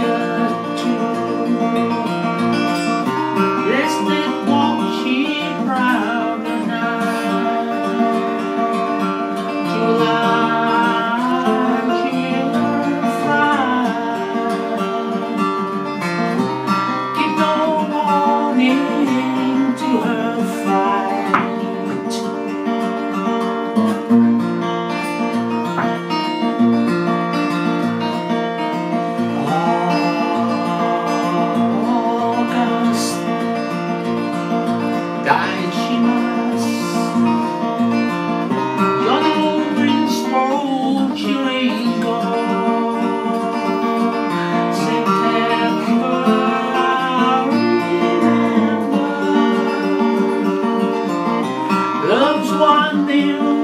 Savior. One new.